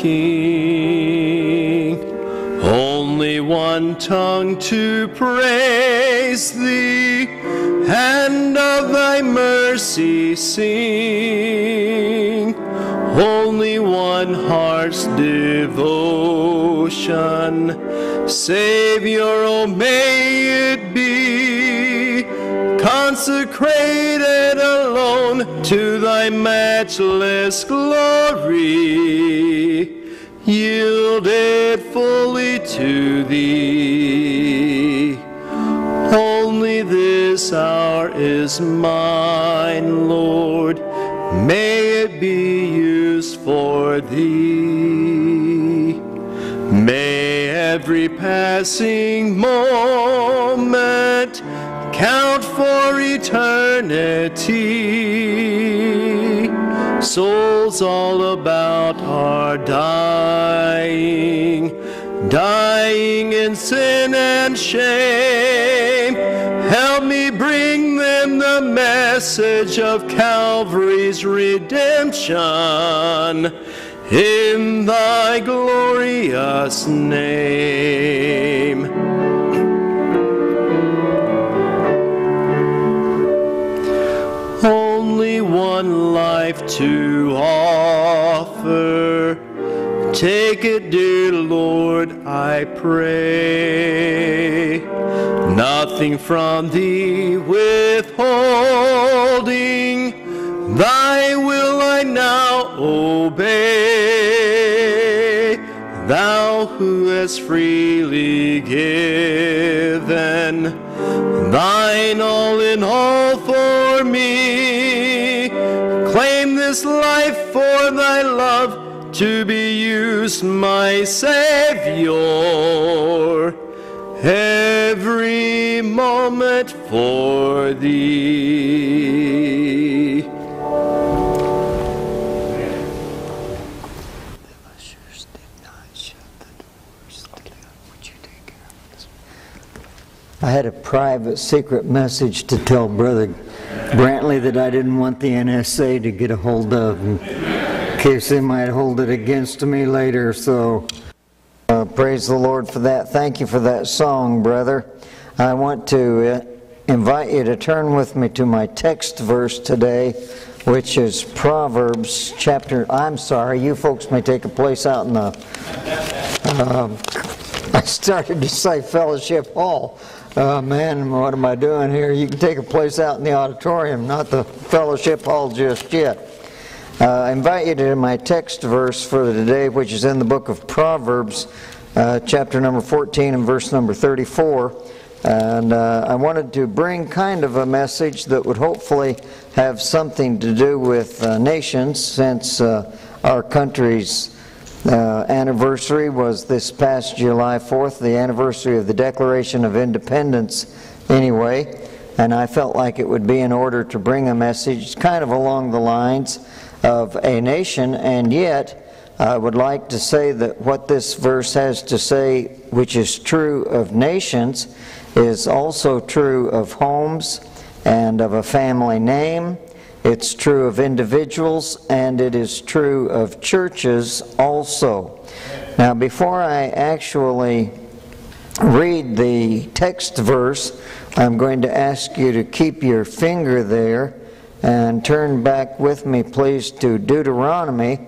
King. Only one tongue to praise Thee, and of Thy mercy sing. Only one heart's devotion. Savior, oh, may it be consecrated alone to Thy matchless glory yielded fully to thee. Only this hour is mine, Lord. May it be used for thee. May every passing moment count for eternity. Souls all about are dying, dying in sin and shame. Help me bring them the message of Calvary's redemption in thy glorious name. One life to offer. Take it, dear Lord, I pray. Nothing from thee withholding. Thy will I now obey. Thou who hast freely given, thine all in all for me. This life for thy love to be used, my Savior, every moment for thee. I had a private secret message to tell Brother Brantley that I didn't want the NSA to get a hold of in case they might hold it against me later. So uh, praise the Lord for that. Thank you for that song, brother. I want to uh, invite you to turn with me to my text verse today, which is Proverbs chapter. I'm sorry, you folks may take a place out in the. Uh, I started to say Fellowship Hall. Oh man, what am I doing here? You can take a place out in the auditorium, not the fellowship hall just yet. Uh, I invite you to my text verse for today, which is in the book of Proverbs, uh, chapter number 14 and verse number 34. And uh, I wanted to bring kind of a message that would hopefully have something to do with uh, nations, since uh, our country's uh, anniversary was this past July 4th, the anniversary of the Declaration of Independence, anyway. And I felt like it would be in order to bring a message kind of along the lines of a nation, and yet I would like to say that what this verse has to say, which is true of nations, is also true of homes and of a family name it's true of individuals and it is true of churches also. Now, before I actually read the text verse, I'm going to ask you to keep your finger there and turn back with me, please, to Deuteronomy,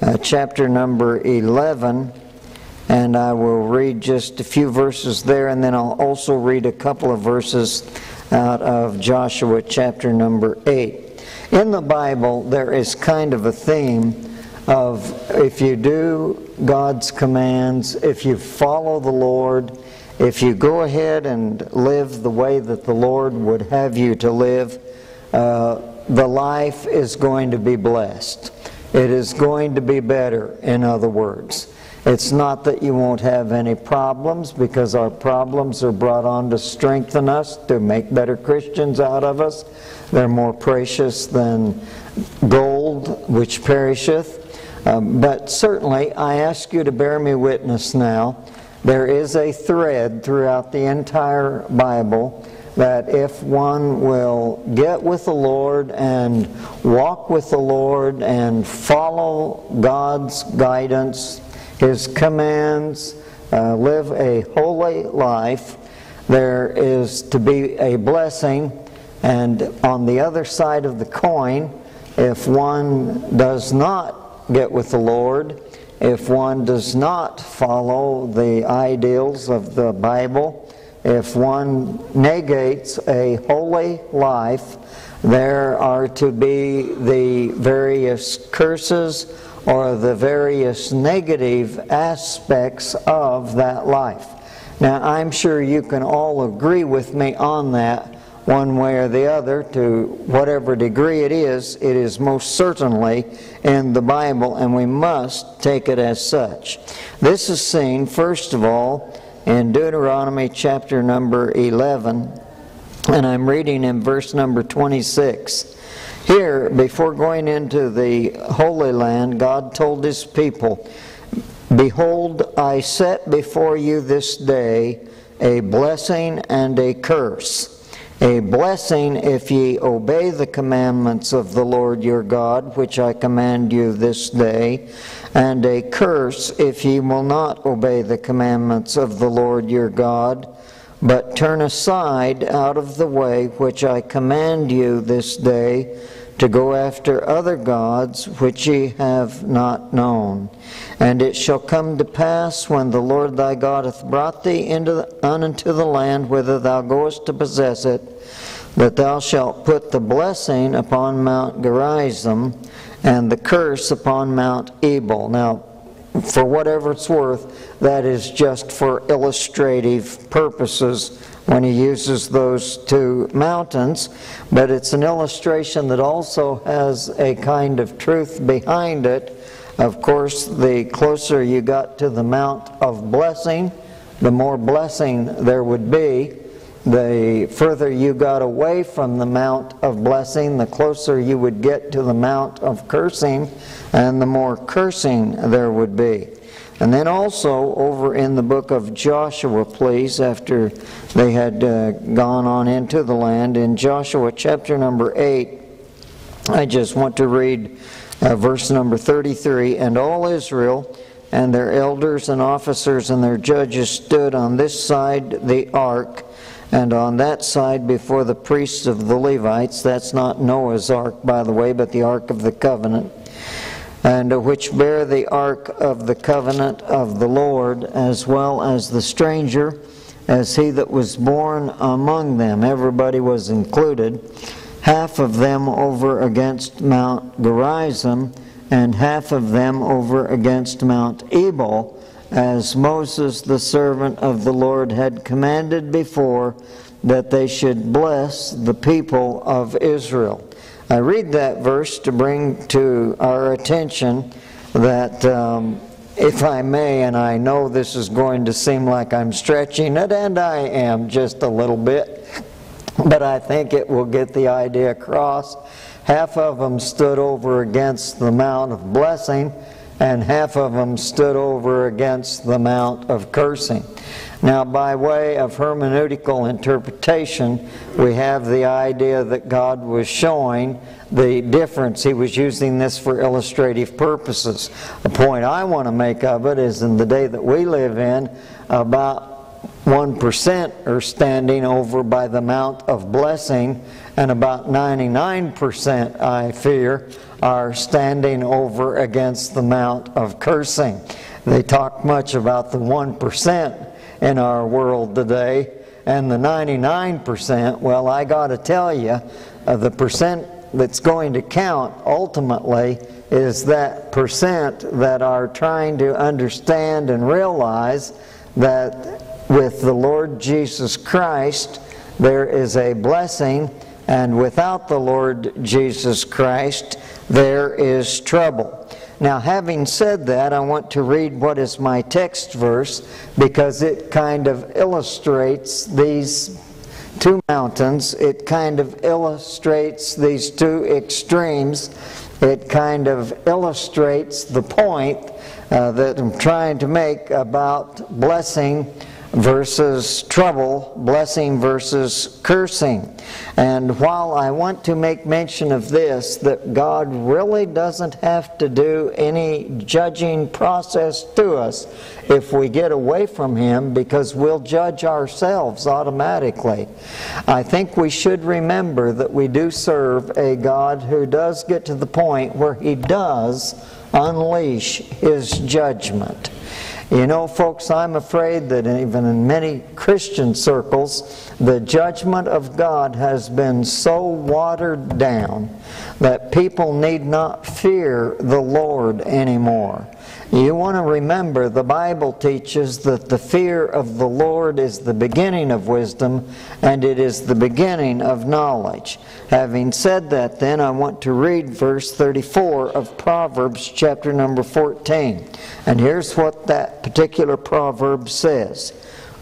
uh, chapter number 11. And I will read just a few verses there, and then I'll also read a couple of verses out of Joshua chapter number 8. In the Bible, there is kind of a theme of if you do God's commands, if you follow the Lord, if you go ahead and live the way that the Lord would have you to live, uh, the life is going to be blessed. It is going to be better, in other words. It's not that you won't have any problems because our problems are brought on to strengthen us, to make better Christians out of us. They're more precious than gold, which perisheth. Um, but certainly, I ask you to bear me witness now. There is a thread throughout the entire Bible that if one will get with the Lord and walk with the Lord and follow God's guidance, His commands, uh, live a holy life, there is to be a blessing. And on the other side of the coin, if one does not get with the Lord, if one does not follow the ideals of the Bible, if one negates a holy life, there are to be the various curses or the various negative aspects of that life. Now, I'm sure you can all agree with me on that one way or the other, to whatever degree it is, it is most certainly in the Bible, and we must take it as such. This is seen, first of all, in Deuteronomy chapter number 11, and I'm reading in verse number 26. Here, before going into the Holy Land, God told His people, Behold, I set before you this day a blessing and a curse. A blessing if ye obey the commandments of the Lord your God, which I command you this day, and a curse if ye will not obey the commandments of the Lord your God, but turn aside out of the way which I command you this day to go after other gods which ye have not known. And it shall come to pass when the Lord thy God hath brought thee into the, unto the land whither thou goest to possess it, that thou shalt put the blessing upon Mount Gerizim and the curse upon Mount Ebal. Now, for whatever it's worth, that is just for illustrative purposes when he uses those two mountains, but it's an illustration that also has a kind of truth behind it. Of course, the closer you got to the Mount of Blessing, the more blessing there would be the further you got away from the Mount of Blessing, the closer you would get to the Mount of Cursing, and the more cursing there would be. And then also over in the book of Joshua, please, after they had uh, gone on into the land, in Joshua chapter number 8, I just want to read uh, verse number 33 And all Israel and their elders and officers and their judges stood on this side the ark and on that side before the priests of the Levites, that's not Noah's ark, by the way, but the ark of the covenant, and which bear the ark of the covenant of the Lord, as well as the stranger, as he that was born among them. Everybody was included. Half of them over against Mount Gerizim, and half of them over against Mount Ebal as Moses, the servant of the Lord, had commanded before that they should bless the people of Israel. I read that verse to bring to our attention that, um, if I may, and I know this is going to seem like I'm stretching it, and I am just a little bit, but I think it will get the idea across. Half of them stood over against the Mount of Blessing and half of them stood over against the Mount of Cursing. Now, by way of hermeneutical interpretation, we have the idea that God was showing the difference. He was using this for illustrative purposes. The point I want to make of it is in the day that we live in, about 1% are standing over by the Mount of Blessing, and about 99%, I fear, are standing over against the Mount of Cursing. They talk much about the 1% in our world today, and the 99%, well, I got to tell you, uh, the percent that's going to count ultimately is that percent that are trying to understand and realize that with the Lord Jesus Christ, there is a blessing, and without the Lord Jesus Christ, there is trouble. Now, having said that, I want to read what is my text verse because it kind of illustrates these two mountains. It kind of illustrates these two extremes. It kind of illustrates the point uh, that I'm trying to make about blessing versus trouble, blessing versus cursing. And while I want to make mention of this, that God really doesn't have to do any judging process to us if we get away from Him because we'll judge ourselves automatically. I think we should remember that we do serve a God who does get to the point where He does unleash His judgment. You know, folks, I'm afraid that even in many Christian circles, the judgment of God has been so watered down that people need not fear the Lord anymore. You want to remember the Bible teaches that the fear of the Lord is the beginning of wisdom and it is the beginning of knowledge. Having said that, then, I want to read verse 34 of Proverbs chapter number 14. And here's what that particular proverb says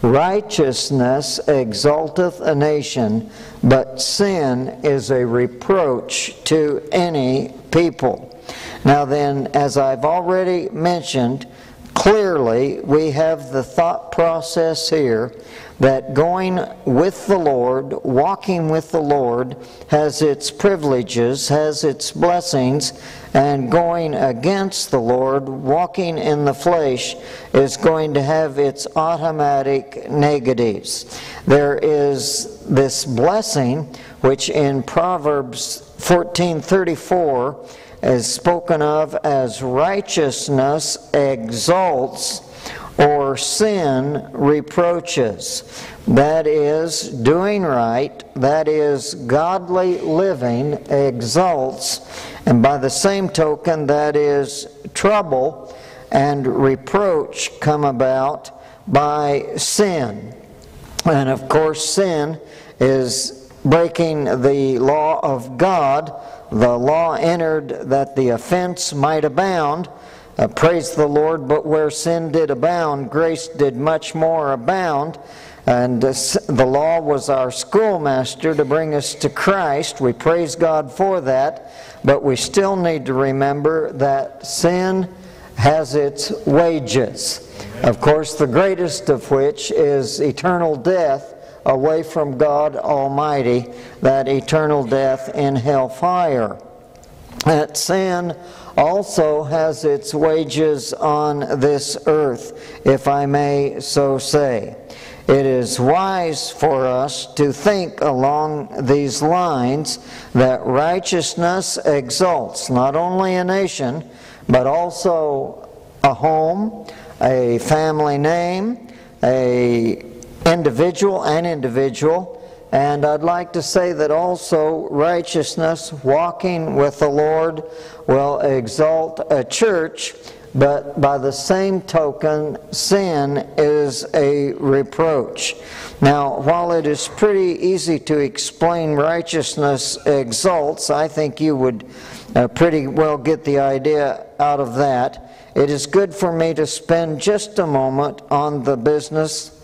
Righteousness exalteth a nation, but sin is a reproach to any people. Now, then, as I've already mentioned, clearly we have the thought process here that going with the Lord, walking with the Lord, has its privileges, has its blessings, and going against the Lord, walking in the flesh, is going to have its automatic negatives. There is this blessing, which in Proverbs 1434 is spoken of as righteousness exalts or sin reproaches. That is, doing right, that is, godly living exalts, and by the same token, that is, trouble and reproach come about by sin. And of course, sin is breaking the law of God the law entered that the offense might abound. Uh, praise the Lord, but where sin did abound, grace did much more abound. And uh, the law was our schoolmaster to bring us to Christ. We praise God for that. But we still need to remember that sin has its wages. Of course, the greatest of which is eternal death away from God Almighty, that eternal death in hellfire. That sin also has its wages on this earth, if I may so say. It is wise for us to think along these lines that righteousness exalts not only a nation, but also a home, a family name, a individual and individual. And I'd like to say that also righteousness, walking with the Lord, will exalt a church, but by the same token, sin is a reproach. Now, while it is pretty easy to explain righteousness exalts, I think you would uh, pretty well get the idea out of that. It is good for me to spend just a moment on the business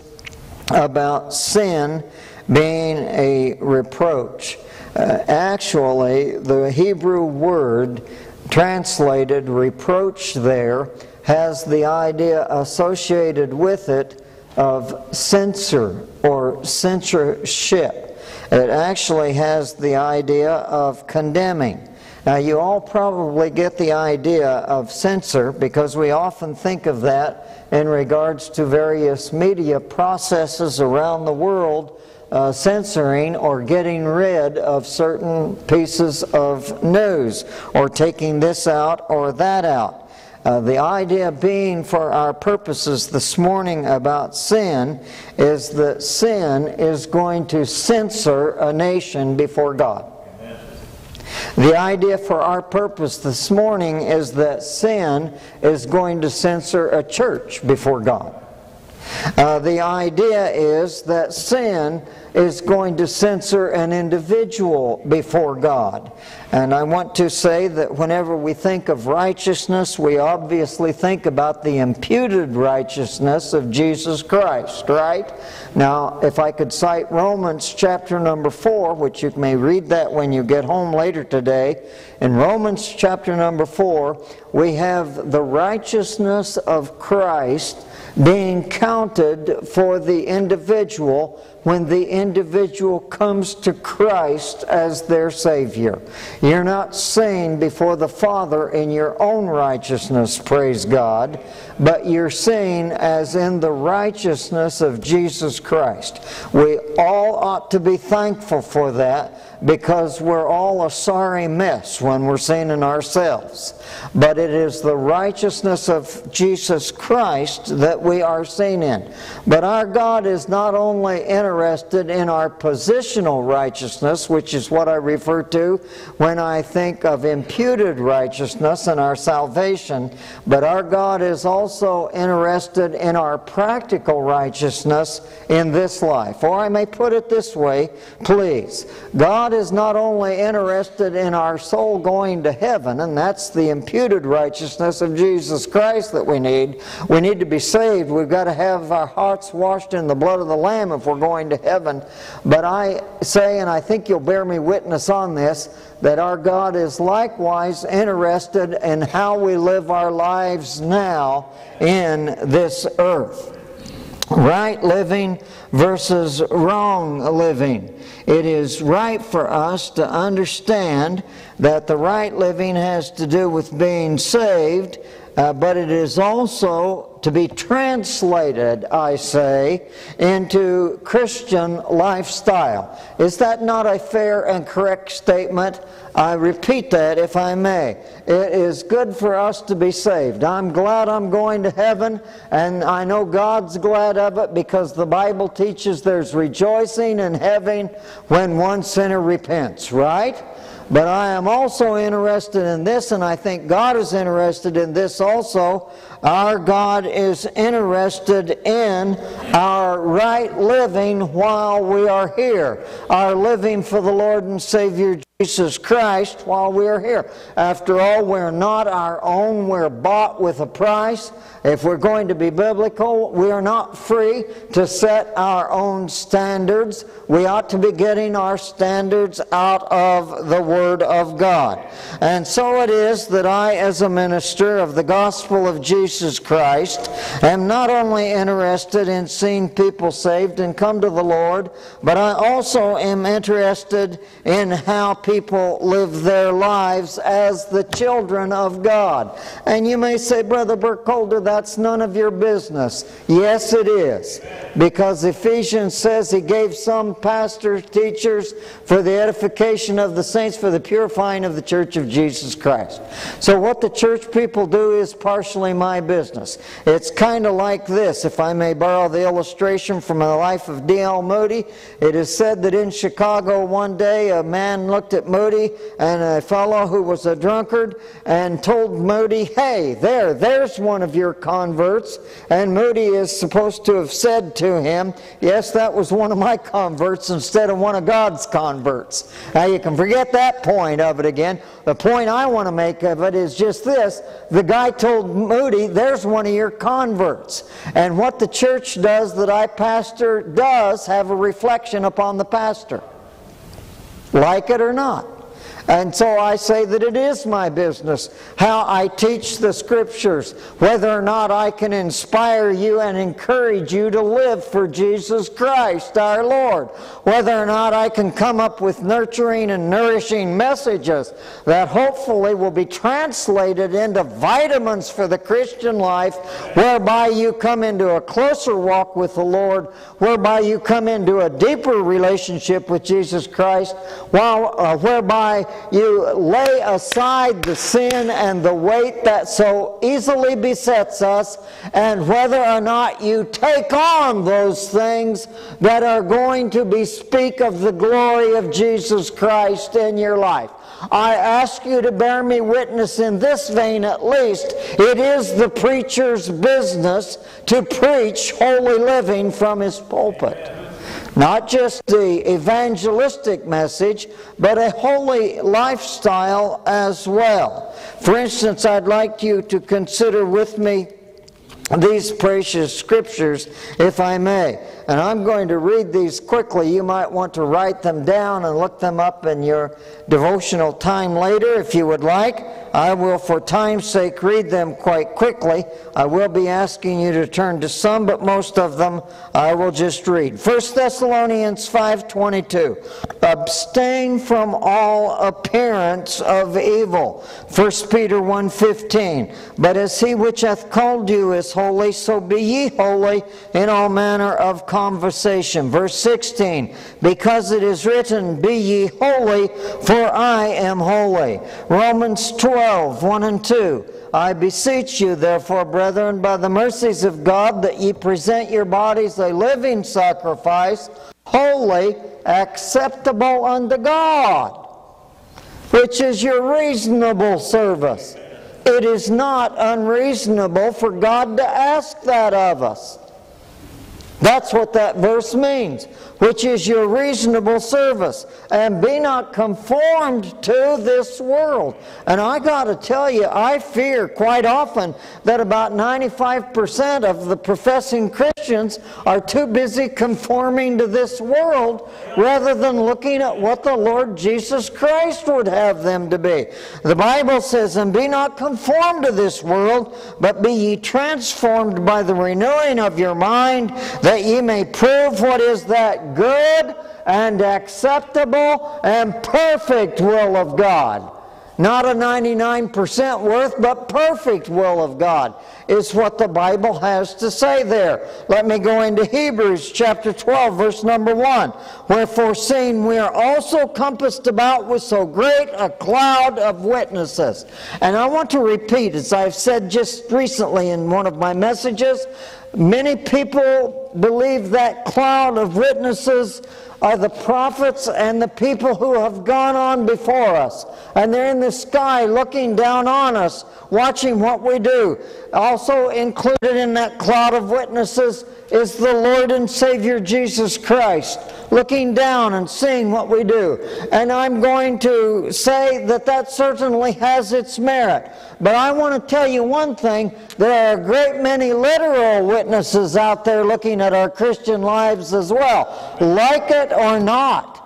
about sin being a reproach. Uh, actually, the Hebrew word translated reproach there has the idea associated with it of censor or censorship. It actually has the idea of condemning. Now, you all probably get the idea of censor because we often think of that in regards to various media processes around the world uh, censoring or getting rid of certain pieces of news or taking this out or that out. Uh, the idea being for our purposes this morning about sin is that sin is going to censor a nation before God. The idea for our purpose this morning is that sin is going to censor a church before God. Uh, the idea is that sin is going to censor an individual before God. And I want to say that whenever we think of righteousness, we obviously think about the imputed righteousness of Jesus Christ, right? Now, if I could cite Romans chapter number 4, which you may read that when you get home later today, in Romans chapter number 4, we have the righteousness of Christ being counted for the individual when the individual comes to Christ as their Savior. You're not seen before the Father in your own righteousness, praise God, but you're seen as in the righteousness of Jesus Christ. We all ought to be thankful for that because we're all a sorry mess when we're seen in ourselves. But it is the righteousness of Jesus Christ that we are seen in. But our God is not only interested in our positional righteousness, which is what I refer to when I think of imputed righteousness and our salvation, but our God is also interested in our practical righteousness in this life. Or I may put it this way, please. God is not only interested in our soul going to heaven, and that's the imputed righteousness of Jesus Christ that we need. We need to be saved. We've got to have our hearts washed in the blood of the Lamb if we're going to heaven. But I say, and I think you'll bear me witness on this, that our God is likewise interested in how we live our lives now in this earth. Right living versus wrong living. It is right for us to understand that the right living has to do with being saved, uh, but it is also to be translated, I say, into Christian lifestyle. Is that not a fair and correct statement? I repeat that if I may. It is good for us to be saved. I'm glad I'm going to heaven, and I know God's glad of it because the Bible teaches there's rejoicing in heaven when one sinner repents, right? But I am also interested in this, and I think God is interested in this also. Our God is interested in our right living while we are here, our living for the Lord and Savior Jesus Christ while we are here. After all, we're not our own, we're bought with a price. If we're going to be biblical, we are not free to set our own standards. We ought to be getting our standards out of the Word of God. And so it is that I, as a minister of the gospel of Jesus Christ, am not only interested in seeing people saved and come to the Lord, but I also am interested in how people live their lives as the children of God. And you may say, Brother Burkholder, that's none of your business. Yes, it is. Because Ephesians says he gave some pastors, teachers for the edification of the saints, for the purifying of the church of Jesus Christ. So what the church people do is partially my business. It's kind of like this, if I may borrow the illustration from the life of D.L. Moody. It is said that in Chicago one day a man looked at Moody and a fellow who was a drunkard and told Moody, hey, there, there's one of your converts. And Moody is supposed to have said to him, Yes, that was one of my converts instead of one of God's converts. Now you can forget that point of it again. The point I want to make of it is just this the guy told Moody, There's one of your converts. And what the church does that I pastor does have a reflection upon the pastor. Like it or not. And so I say that it is my business how I teach the scriptures, whether or not I can inspire you and encourage you to live for Jesus Christ our Lord, whether or not I can come up with nurturing and nourishing messages that hopefully will be translated into vitamins for the Christian life, whereby you come into a closer walk with the Lord, whereby you come into a deeper relationship with Jesus Christ, while, uh, whereby you lay aside the sin and the weight that so easily besets us, and whether or not you take on those things that are going to bespeak of the glory of Jesus Christ in your life. I ask you to bear me witness in this vein at least. It is the preacher's business to preach holy living from his pulpit. Not just the evangelistic message, but a holy lifestyle as well. For instance, I'd like you to consider with me these precious scriptures, if I may. And I'm going to read these quickly. You might want to write them down and look them up in your devotional time later if you would like. I will, for time's sake, read them quite quickly. I will be asking you to turn to some, but most of them I will just read. 1 Thessalonians 5.22 Abstain from all appearance of evil. 1 Peter 1.15 But as he which hath called you is holy, so be ye holy in all manner of conversation. Verse 16 Because it is written, Be ye holy, for I am holy. Romans 12 12, 1 and 2. I beseech you, therefore, brethren, by the mercies of God, that ye present your bodies a living sacrifice, holy, acceptable unto God, which is your reasonable service. It is not unreasonable for God to ask that of us. That's what that verse means, which is your reasonable service. And be not conformed to this world. And I got to tell you, I fear quite often that about 95% of the professing Christians are too busy conforming to this world rather than looking at what the Lord Jesus Christ would have them to be. The Bible says, And be not conformed to this world, but be ye transformed by the renewing of your mind, that ye may prove what is that good and acceptable and perfect will of God. Not a 99% worth, but perfect will of God is what the Bible has to say there. Let me go into Hebrews chapter 12, verse number 1. Wherefore, seeing we are also compassed about with so great a cloud of witnesses. And I want to repeat, as I've said just recently in one of my messages, Many people believe that cloud of witnesses are the prophets and the people who have gone on before us. And they're in the sky looking down on us, watching what we do. Also included in that cloud of witnesses is the Lord and Savior Jesus Christ, looking down and seeing what we do. And I'm going to say that that certainly has its merit. But I want to tell you one thing there are a great many literal witnesses out there looking at our Christian lives as well, like it or not.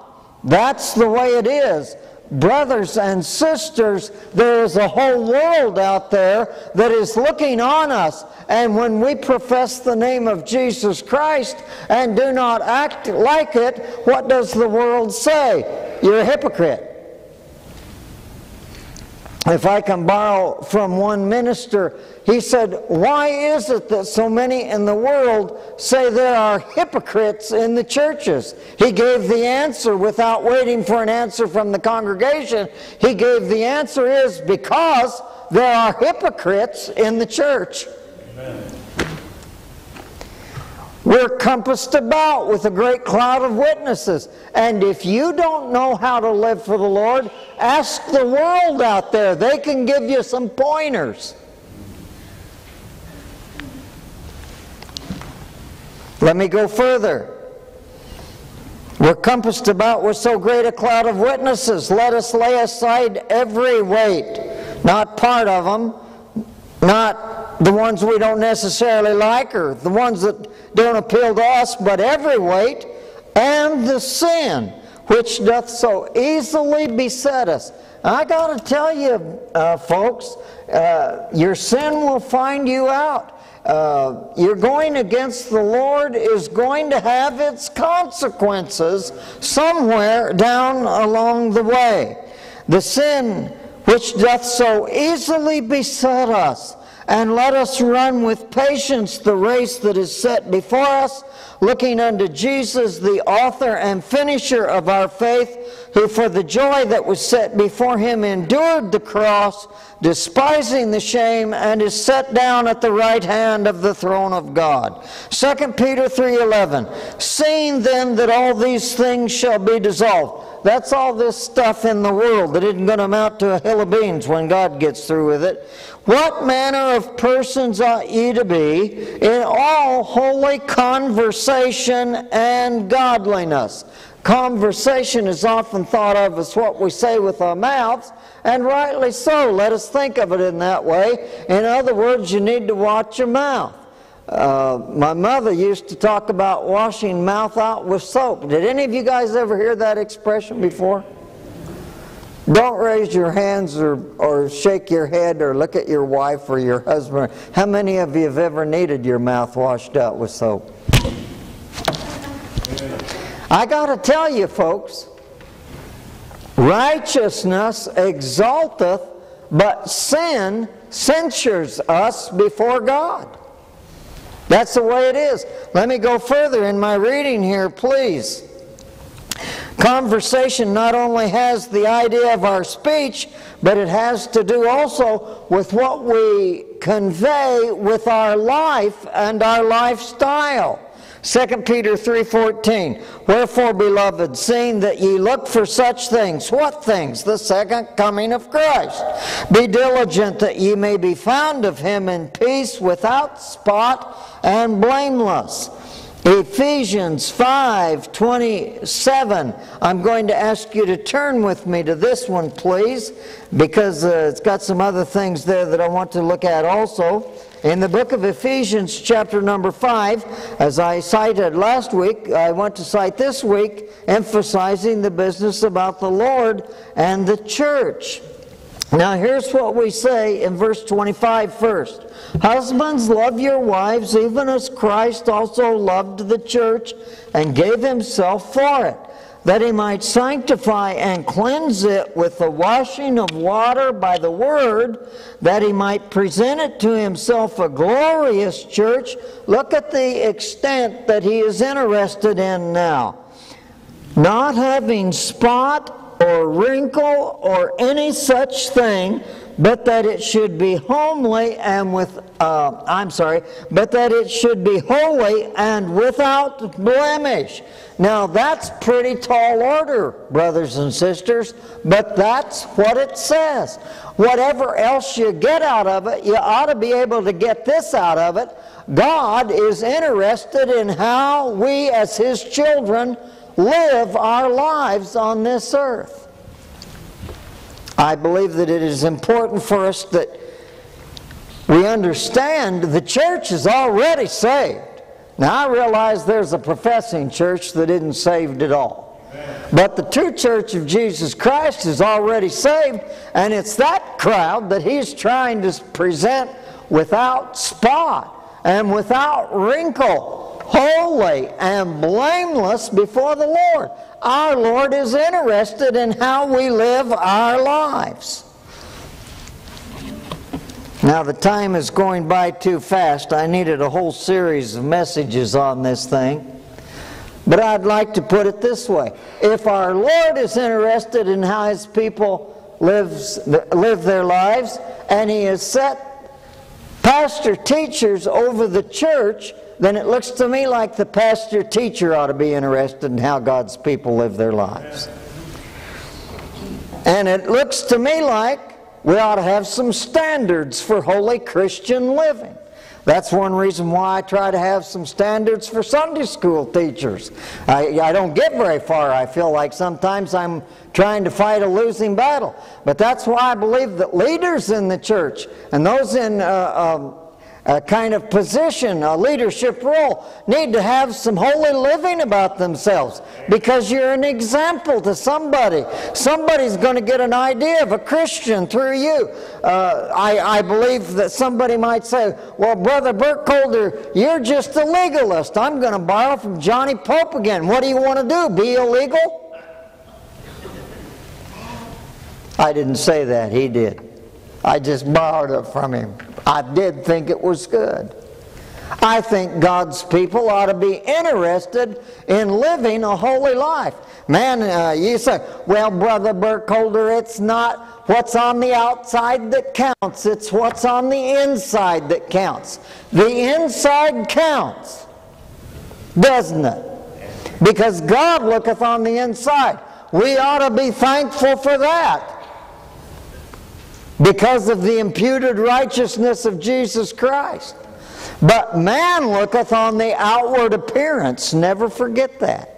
That's the way it is brothers and sisters, there is a whole world out there that is looking on us. And when we profess the name of Jesus Christ and do not act like it, what does the world say? You're a hypocrite. If I can borrow from one minister, he said, Why is it that so many in the world say there are hypocrites in the churches? He gave the answer without waiting for an answer from the congregation. He gave the answer is because there are hypocrites in the church. Amen. We're compassed about with a great cloud of witnesses. And if you don't know how to live for the Lord, ask the world out there. They can give you some pointers. Let me go further. We're compassed about with so great a cloud of witnesses. Let us lay aside every weight, not part of them, not the ones we don't necessarily like or the ones that don't appeal to us, but every weight, and the sin which doth so easily beset us. I got to tell you, uh, folks, uh, your sin will find you out. Uh, you're going against the Lord is going to have its consequences somewhere down along the way. The sin which doth so easily beset us and let us run with patience the race that is set before us, looking unto Jesus, the author and finisher of our faith, who for the joy that was set before him endured the cross, despising the shame, and is set down at the right hand of the throne of God. 2 Peter 3.11 Seeing then that all these things shall be dissolved. That's all this stuff in the world that isn't going to amount to a hill of beans when God gets through with it. What manner of persons ought ye to be in all holy conversation and godliness? Conversation is often thought of as what we say with our mouths, and rightly so. Let us think of it in that way. In other words, you need to watch your mouth. Uh, my mother used to talk about washing mouth out with soap. Did any of you guys ever hear that expression before? Don't raise your hands or, or shake your head or look at your wife or your husband. How many of you have ever needed your mouth washed out with soap? I got to tell you, folks, righteousness exalteth, but sin censures us before God. That's the way it is. Let me go further in my reading here, please. Conversation not only has the idea of our speech, but it has to do also with what we convey with our life and our lifestyle. 2 Peter 3:14 Wherefore beloved seeing that ye look for such things what things? The second coming of Christ. Be diligent that ye may be found of him in peace without spot and blameless Ephesians 5:27 I'm going to ask you to turn with me to this one please because uh, it's got some other things there that I want to look at also in the book of Ephesians, chapter number 5, as I cited last week, I want to cite this week, emphasizing the business about the Lord and the church. Now, here's what we say in verse 25 first. Husbands, love your wives, even as Christ also loved the church and gave himself for it that he might sanctify and cleanse it with the washing of water by the word, that he might present it to himself a glorious church. Look at the extent that he is interested in now. Not having spot or wrinkle or any such thing, but that it should be homely and with, uh, I'm sorry, but that it should be holy and without blemish. Now that's pretty tall order, brothers and sisters, but that's what it says. Whatever else you get out of it, you ought to be able to get this out of it. God is interested in how we as His children live our lives on this earth. I believe that it is important for us that we understand the church is already saved. Now, I realize there's a professing church that isn't saved at all. But the true church of Jesus Christ is already saved, and it's that crowd that he's trying to present without spot and without wrinkle, holy and blameless before the Lord. Our Lord is interested in how we live our lives. Now, the time is going by too fast. I needed a whole series of messages on this thing. But I'd like to put it this way if our Lord is interested in how His people lives, live their lives, and He has set pastor teachers over the church, then it looks to me like the pastor teacher ought to be interested in how God's people live their lives. And it looks to me like we ought to have some standards for holy Christian living. That's one reason why I try to have some standards for Sunday school teachers. I, I don't get very far. I feel like sometimes I'm trying to fight a losing battle. But that's why I believe that leaders in the church and those in uh, um, a kind of position, a leadership role, need to have some holy living about themselves because you're an example to somebody. Somebody's going to get an idea of a Christian through you. Uh, I, I, believe that somebody might say, Well, Brother Burkholder, you're just a legalist. I'm going to borrow from Johnny Pope again. What do you want to do? Be illegal? I didn't say that, he did. I just borrowed it from him. I did think it was good. I think God's people ought to be interested in living a holy life. Man, uh, you say, well, Brother Burkholder, it's not what's on the outside that counts, it's what's on the inside that counts. The inside counts, doesn't it? Because God looketh on the inside. We ought to be thankful for that. Because of the imputed righteousness of Jesus Christ. But man looketh on the outward appearance. Never forget that.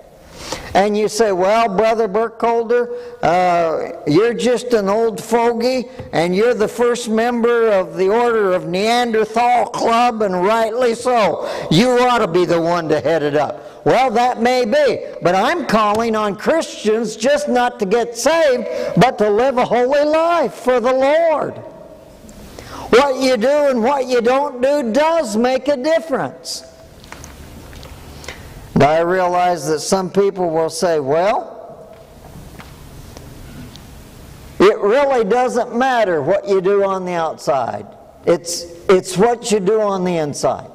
And you say, well, Brother Burkholder, uh, you're just an old fogey, and you're the first member of the Order of Neanderthal Club, and rightly so. You ought to be the one to head it up. Well, that may be, but I'm calling on Christians just not to get saved, but to live a holy life for the Lord. What you do and what you don't do does make a difference. And I realize that some people will say, well, it really doesn't matter what you do on the outside. It's, it's what you do on the inside.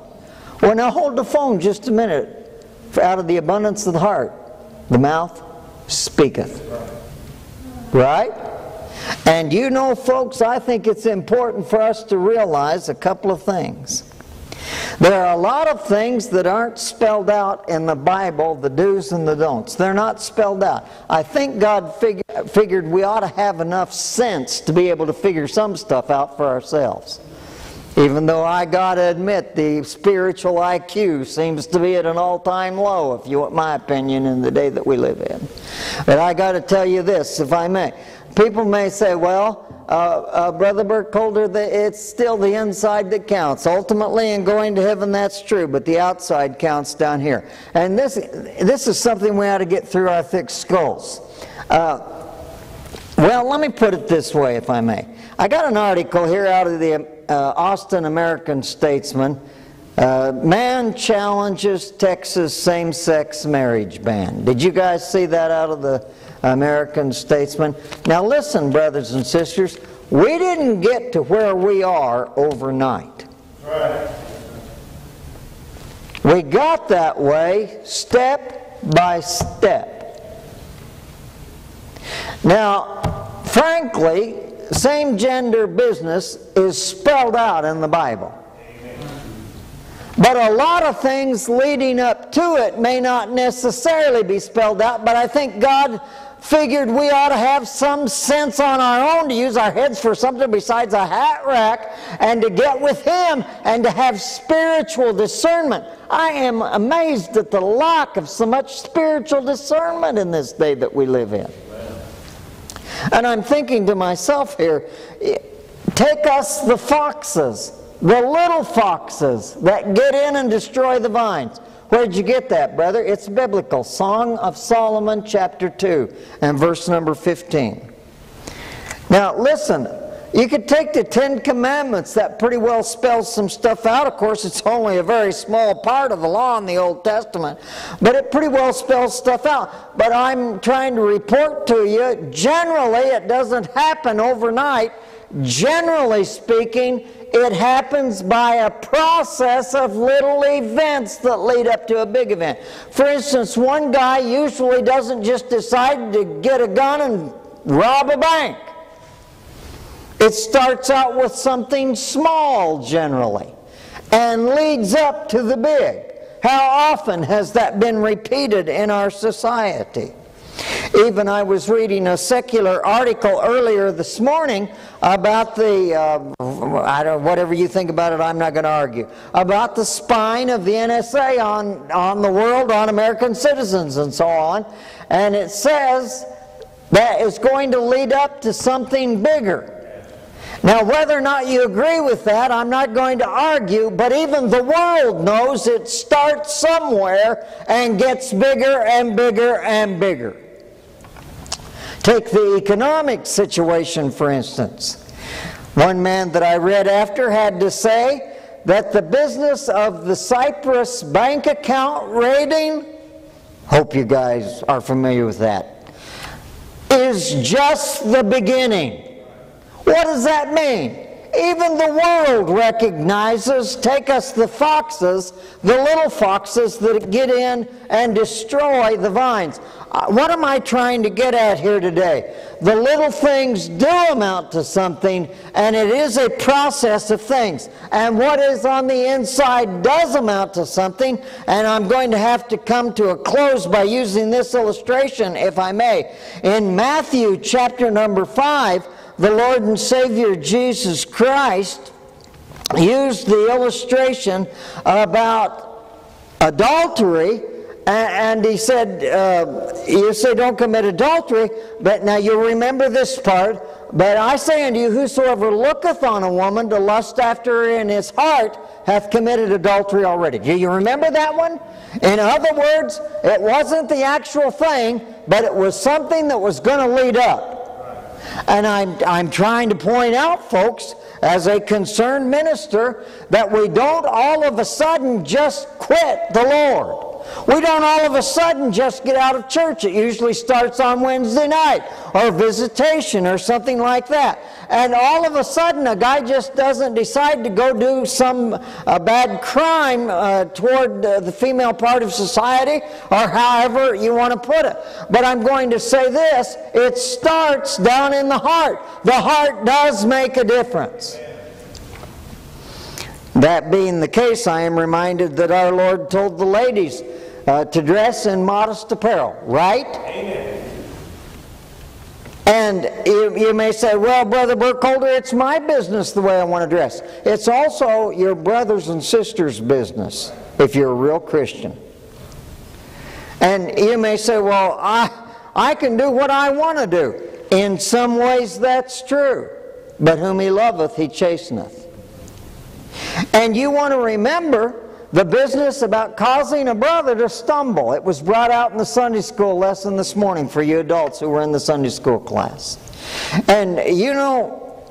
Well, now hold the phone just a minute. Out of the abundance of the heart, the mouth speaketh. Right? And you know, folks, I think it's important for us to realize a couple of things. There are a lot of things that aren't spelled out in the Bible, the do's and the don'ts. They're not spelled out. I think God fig figured we ought to have enough sense to be able to figure some stuff out for ourselves. Even though I got to admit the spiritual IQ seems to be at an all time low, if you want my opinion, in the day that we live in. But I got to tell you this, if I may. People may say, well, uh, uh, Brother Burkholder, it's still the inside that counts. Ultimately, in going to heaven, that's true, but the outside counts down here. And this, this is something we ought to get through our thick skulls. Uh, well, let me put it this way, if I may. I got an article here out of the uh, Austin American Statesman. Uh, man challenges Texas same-sex marriage ban. Did you guys see that out of the American statesman. Now, listen, brothers and sisters, we didn't get to where we are overnight. Right. We got that way step by step. Now, frankly, same gender business is spelled out in the Bible. But a lot of things leading up to it may not necessarily be spelled out, but I think God figured we ought to have some sense on our own to use our heads for something besides a hat rack and to get with Him and to have spiritual discernment. I am amazed at the lack of so much spiritual discernment in this day that we live in. And I'm thinking to myself here take us the foxes, the little foxes that get in and destroy the vines. Where did you get that, brother? It's biblical. Song of Solomon, chapter 2, and verse number 15. Now, listen, you could take the Ten Commandments, that pretty well spells some stuff out. Of course, it's only a very small part of the law in the Old Testament, but it pretty well spells stuff out. But I'm trying to report to you, generally, it doesn't happen overnight. Generally speaking, it happens by a process of little events that lead up to a big event. For instance, one guy usually doesn't just decide to get a gun and rob a bank. It starts out with something small generally and leads up to the big. How often has that been repeated in our society? Even I was reading a secular article earlier this morning about the, uh, I don't, whatever you think about it, I'm not going to argue, about the spine of the NSA on, on the world, on American citizens, and so on. And it says that it's going to lead up to something bigger. Now, whether or not you agree with that, I'm not going to argue, but even the world knows it starts somewhere and gets bigger and bigger and bigger. Take the economic situation, for instance. One man that I read after had to say that the business of the Cyprus bank account raiding, hope you guys are familiar with that, is just the beginning. What does that mean? even the world recognizes, take us the foxes, the little foxes that get in and destroy the vines. Uh, what am I trying to get at here today? The little things do amount to something, and it is a process of things. And what is on the inside does amount to something, and I'm going to have to come to a close by using this illustration, if I may. In Matthew chapter number 5, the Lord and Savior Jesus Christ used the illustration about adultery and, he said, uh, You say, Don't commit adultery, but now you remember this part. But I say unto you, whosoever looketh on a woman to lust after her in his heart hath committed adultery already. Do you remember that one? In other words, it wasn't the actual thing, but it was something that was going to lead up. And I'm, I'm trying to point out, folks, as a concerned minister, that we don't all of a sudden just quit the Lord. We don't all of a sudden just get out of church. It usually starts on Wednesday night or visitation or something like that. And all of a sudden, a guy just doesn't decide to go do some uh, bad crime uh, toward uh, the female part of society or however you want to put it. But I'm going to say this it starts down in the heart. The heart does make a difference. That being the case, I am reminded that our Lord told the ladies uh, to dress in modest apparel, right? Amen. And you, you, may say, well, Brother Burkholder, it's my business the way I want to dress. It's also your brothers and sisters' business if you're a real Christian. And you may say, well, I, I can do what I want to do. In some ways, that's true. But whom he loveth, he chasteneth. And you want to remember the business about causing a brother to stumble. It was brought out in the Sunday school lesson this morning for you adults who were in the Sunday school class. And you know,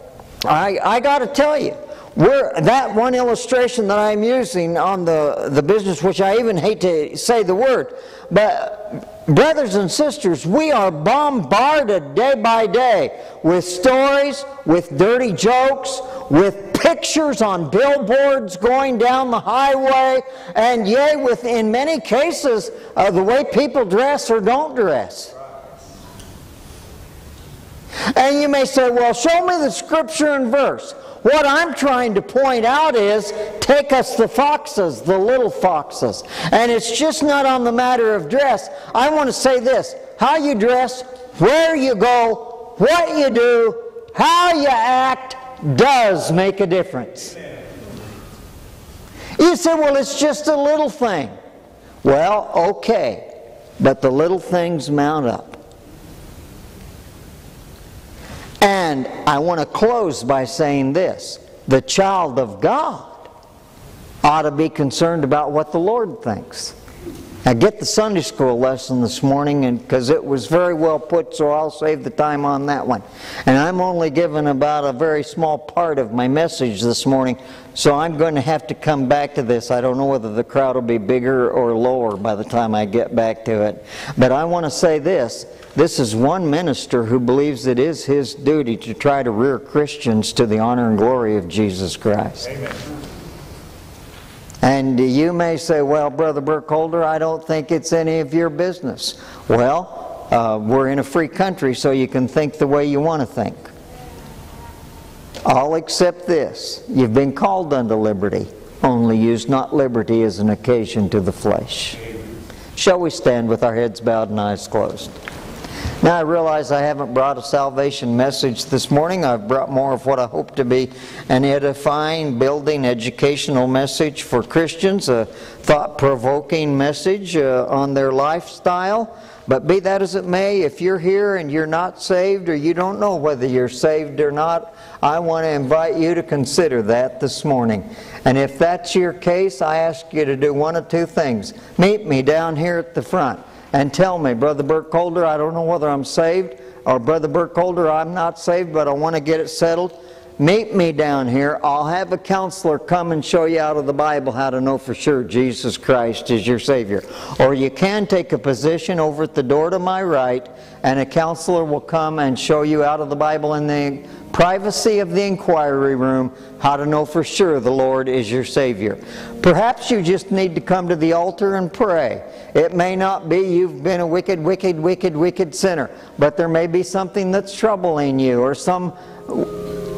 I, I got to tell you, we're, that one illustration that I'm using on the, the business, which I even hate to say the word, but brothers and sisters, we are bombarded day by day with stories, with dirty jokes, with pictures on billboards going down the highway, and yea, with in many cases, uh, the way people dress or don't dress. And you may say, well, show me the scripture and verse. What I'm trying to point out is take us the foxes, the little foxes. And it's just not on the matter of dress. I want to say this how you dress, where you go, what you do, how you act does make a difference. You say, well, it's just a little thing. Well, okay, but the little things mount up. And I want to close by saying this the child of God ought to be concerned about what the Lord thinks. Now, get the Sunday school lesson this morning because it was very well put, so I'll save the time on that one. And I'm only given about a very small part of my message this morning, so I'm going to have to come back to this. I don't know whether the crowd will be bigger or lower by the time I get back to it. But I want to say this this is one minister who believes it is his duty to try to rear Christians to the honor and glory of Jesus Christ. Amen. And you may say, well, Brother Burkholder, I don't think it's any of your business. Well, uh, we're in a free country, so you can think the way you want to think. All except this you've been called unto liberty, only use not liberty as an occasion to the flesh. Shall we stand with our heads bowed and eyes closed? Now I realize I haven't brought a salvation message this morning. I've brought more of what I hope to be an edifying, building, educational message for Christians, a thought provoking message uh, on their lifestyle. But be that as it may, if you're here and you're not saved or you don't know whether you're saved or not, I want to invite you to consider that this morning. And if that's your case, I ask you to do one of two things. Meet me down here at the front and tell me, Brother Burkholder, I don't know whether I'm saved, or Brother Burkholder, I'm not saved, but I want to get it settled. Meet me down here. I'll have a counselor come and show you out of the Bible how to know for sure Jesus Christ is your Savior. Or you can take a position over at the door to my right, and a counselor will come and show you out of the Bible in the privacy of the inquiry room, how to know for sure the Lord is your Savior. Perhaps you just need to come to the altar and pray. It may not be you've been a wicked, wicked, wicked, wicked sinner, but there may be something that's troubling you or some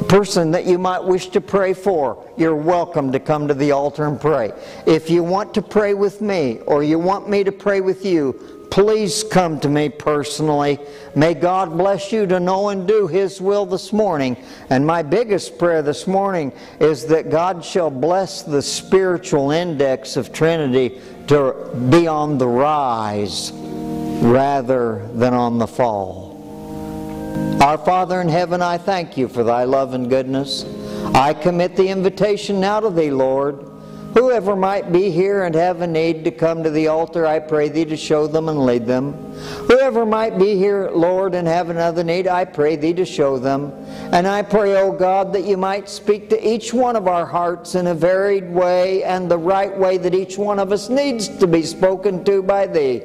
person that you might wish to pray for, you're welcome to come to the altar and pray. If you want to pray with me or you want me to pray with you, please come to me personally. May God bless you to know and do His will this morning. And my biggest prayer this morning is that God shall bless the spiritual index of Trinity to be on the rise rather than on the fall. Our Father in heaven, I thank you for thy love and goodness. I commit the invitation now to thee, Lord. Whoever might be here and have a need to come to the altar, I pray thee to show them and lead them. Whoever might be here, Lord, and have another need, I pray thee to show them. And I pray, O God, that you might speak to each one of our hearts in a varied way and the right way that each one of us needs to be spoken to by thee,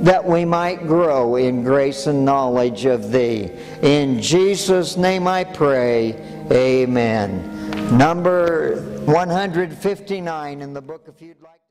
that we might grow in grace and knowledge of thee. In Jesus' name I pray, amen. Number 159 in the book, if you'd like.